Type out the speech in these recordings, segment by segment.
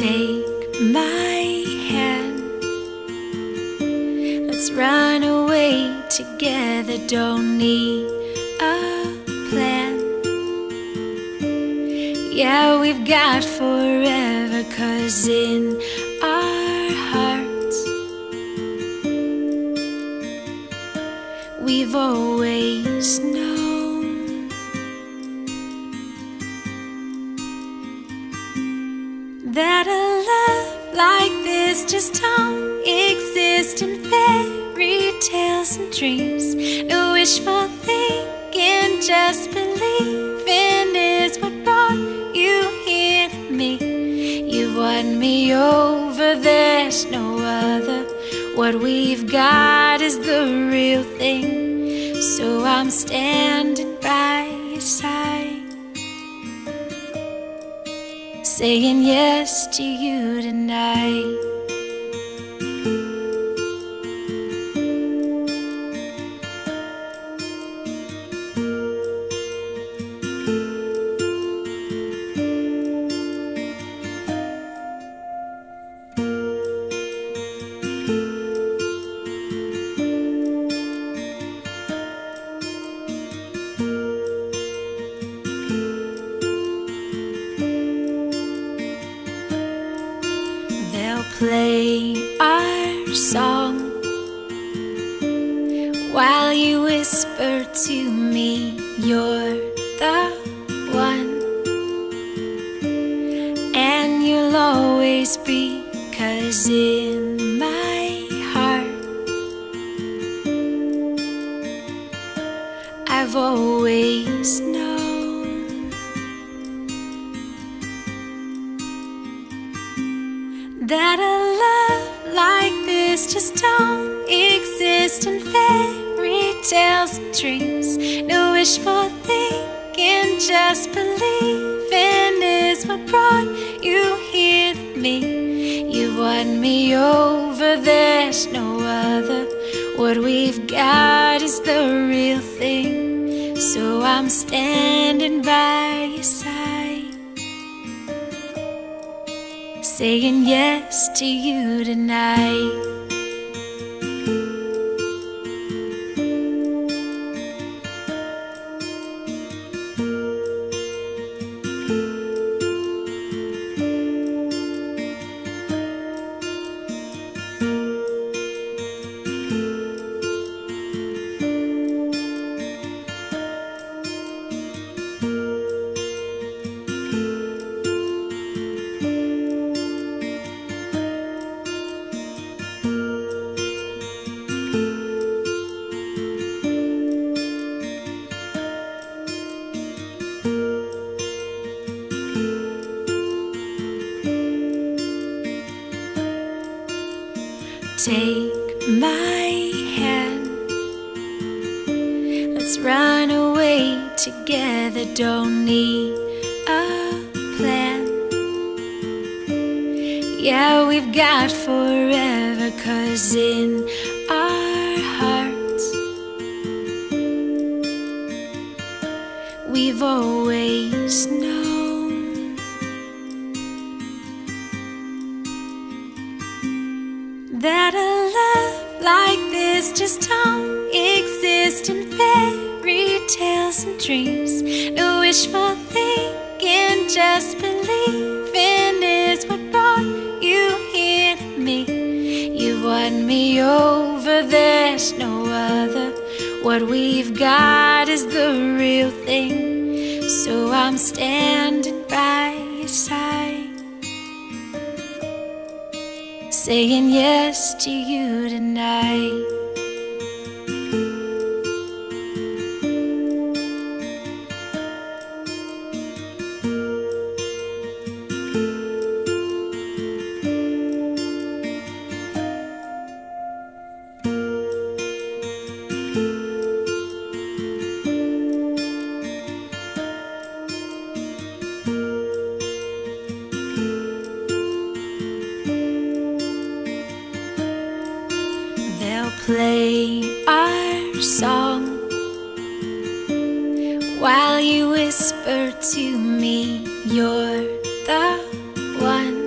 Take my hand. Let's run away together. Don't need a plan. Yeah, we've got forever, cause in our hearts, we've always known just don't exist in fairy tales and dreams. No wishful thinking, just believing is what brought you here to me. You've won me over, there's no other. What we've got is the real thing. So I'm standing by your side saying yes to you tonight. Play our song while you whisper to me, You're the one, and you'll always be, cause in my heart, I've always known. that just don't exist in fairy tales and dreams. No wishful thinking, just believing is what brought you here to me. You've won me over, there's no other. What we've got is the real thing. So I'm standing by your side saying yes to you tonight. Take my hand. Let's run away together. Don't need a plan. Yeah, we've got forever, cause in our hearts, we've always known. Just don't exist in fairy tales and dreams. No wishful thinking, just believing is what brought you here to me. You've won me over, there's no other. What we've got is the real thing. So I'm standing by your side saying yes to you tonight. play our song While you whisper to me you're the one.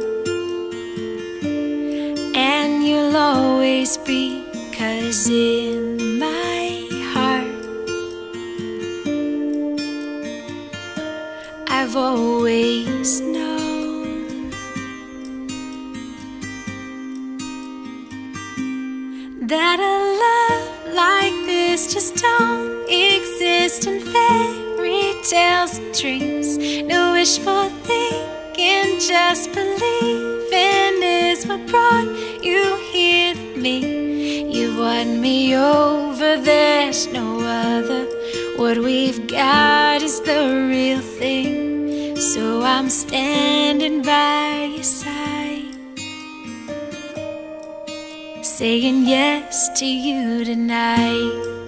And you'll always be cause in my heart I've always known just don't exist in fairy tales and dreams. No wishful thinking, just believing is what brought you here to me. You've won me over, there's no other. What we've got is the real thing. So I'm standing by your side, saying yes to you tonight.